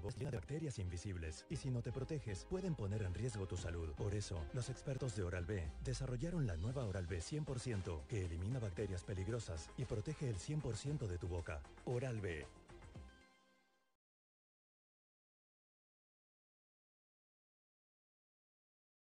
voz llena de bacterias invisibles y si no te proteges pueden poner en riesgo tu salud. Por eso, los expertos de Oral-B desarrollaron la nueva Oral-B 100% que elimina bacterias peligrosas y protege el 100% de tu boca. Oral-B